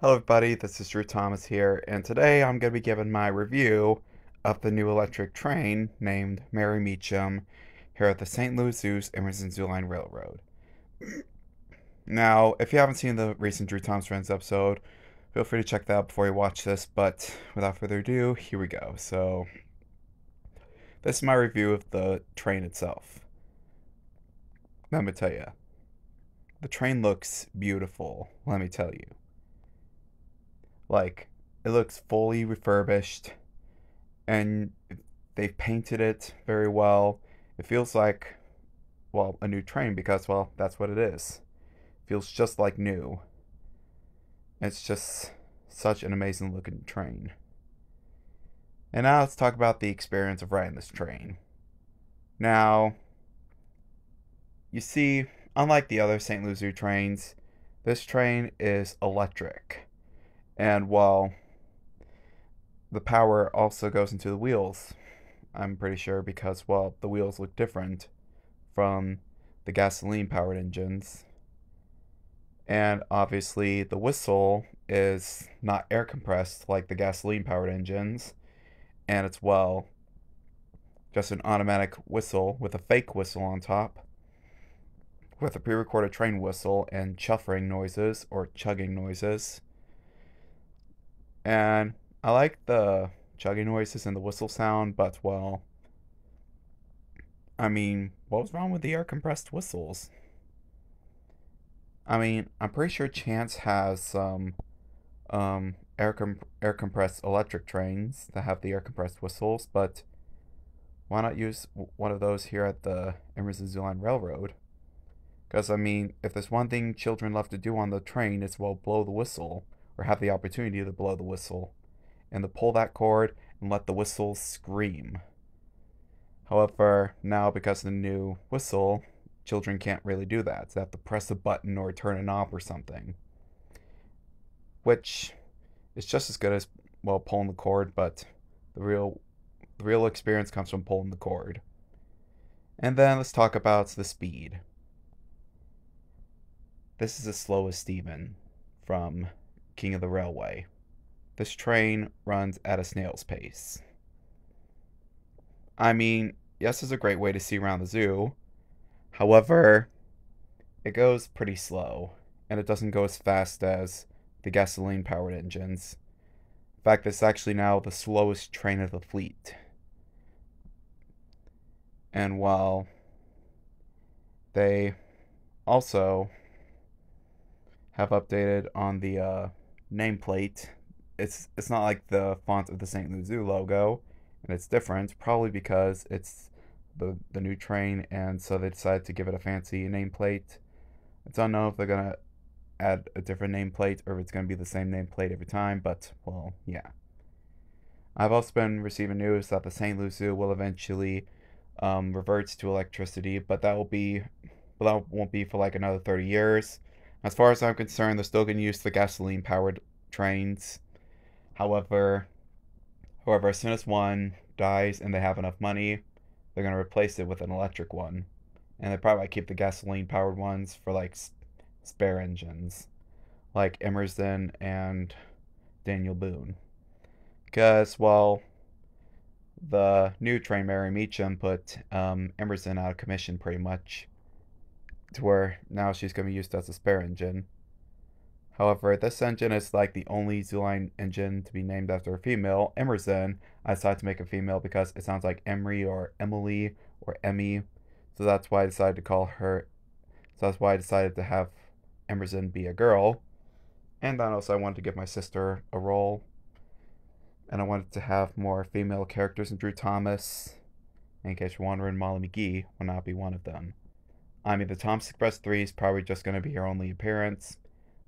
Hello everybody, this is Drew Thomas here, and today I'm going to be giving my review of the new electric train named Mary Meachum here at the St. Louis Zoo's Emerson Zoo Line Railroad. now, if you haven't seen the recent Drew Thomas Friends episode, feel free to check that out before you watch this, but without further ado, here we go. So, this is my review of the train itself. Let me tell you, the train looks beautiful, let me tell you. Like, it looks fully refurbished and they've painted it very well. It feels like, well, a new train because, well, that's what it is. It feels just like new. It's just such an amazing looking train. And now let's talk about the experience of riding this train. Now, you see, unlike the other St. Louis trains, this train is electric. And while the power also goes into the wheels, I'm pretty sure, because, well, the wheels look different from the gasoline powered engines. And obviously, the whistle is not air compressed like the gasoline powered engines, and it's, well, just an automatic whistle with a fake whistle on top, with a pre recorded train whistle and chuffering noises or chugging noises. And I like the chugging noises and the whistle sound, but well, I mean, what was wrong with the air compressed whistles? I mean, I'm pretty sure Chance has some um, air comp- air compressed electric trains that have the air compressed whistles, but why not use one of those here at the Emerson Zooline Railroad? Because I mean, if there's one thing children love to do on the train, it's well blow the whistle or have the opportunity to blow the whistle, and to pull that cord and let the whistle scream. However, now because of the new whistle, children can't really do that. So they have to press a button or turn a knob or something. Which is just as good as well pulling the cord, but the real the real experience comes from pulling the cord. And then let's talk about the speed. This is as slow as Stephen from King of the Railway. This train runs at a snail's pace. I mean, yes, it's a great way to see around the zoo. However, it goes pretty slow, and it doesn't go as fast as the gasoline powered engines. In fact, it's actually now the slowest train of the fleet. And while they also have updated on the uh, nameplate. It's it's not like the font of the St. Louis Zoo logo, and it's different. Probably because it's the the new train, and so they decided to give it a fancy nameplate. It's unknown if they're gonna add a different nameplate or if it's gonna be the same nameplate every time. But well, yeah. I've also been receiving news that the St. Louis Zoo will eventually um, revert to electricity, but that will be, but that won't be for like another thirty years. As far as I'm concerned, they're still going to use the gasoline powered trains. However, however, as soon as one dies and they have enough money, they're going to replace it with an electric one. And they probably keep the gasoline powered ones for like spare engines, like Emerson and Daniel Boone. Because, well, the new train Mary Meachum put um, Emerson out of commission pretty much to where now she's going to be used as a spare engine. However, this engine is like the only Zooline engine to be named after a female. Emerson, I decided to make a female because it sounds like Emery or Emily or Emmy. So that's why I decided to call her. So that's why I decided to have Emerson be a girl. And then also I wanted to give my sister a role. And I wanted to have more female characters in Drew Thomas. In case you're wondering, Molly McGee will not be one of them. I mean, the Thomas Express 3 is probably just going to be her only appearance.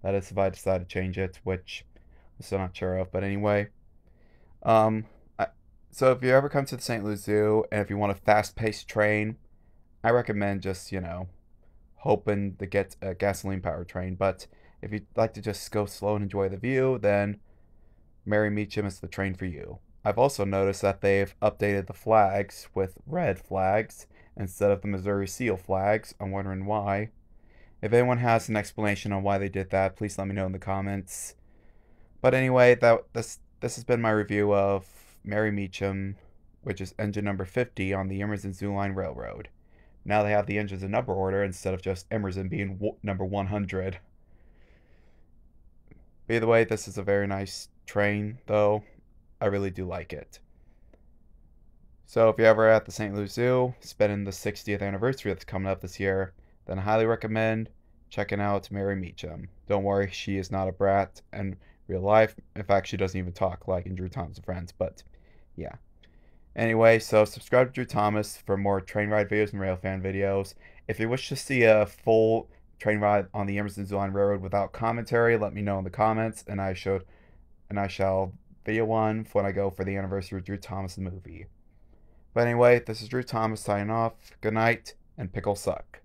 That is if I decide to change it, which I'm still not sure of. But anyway, um, I, so if you ever come to the St. Louis Zoo and if you want a fast-paced train, I recommend just, you know, hoping to get a gasoline-powered train. But if you'd like to just go slow and enjoy the view, then Mary Meachum is the train for you. I've also noticed that they've updated the flags with red flags instead of the Missouri Seal flags. I'm wondering why. If anyone has an explanation on why they did that, please let me know in the comments. But anyway, that this this has been my review of Mary Meachum, which is engine number 50 on the Emerson Zoo Line Railroad. Now they have the engines in number order instead of just Emerson being number 100. By the way, this is a very nice train, though. I really do like it. So if you're ever at the St. Louis Zoo, spending the 60th anniversary that's coming up this year, then I highly recommend checking out Mary Meachum. Don't worry, she is not a brat in real life. In fact, she doesn't even talk like in Drew Thomas Friends, but yeah. Anyway, so subscribe to Drew Thomas for more train ride videos and railfan videos. If you wish to see a full train ride on the Emerson Zoo Line Railroad without commentary, let me know in the comments, and I should, and I shall video one when I go for the anniversary of Drew Thomas movie. But anyway, this is Drew Thomas signing off. Good night, and pickle suck.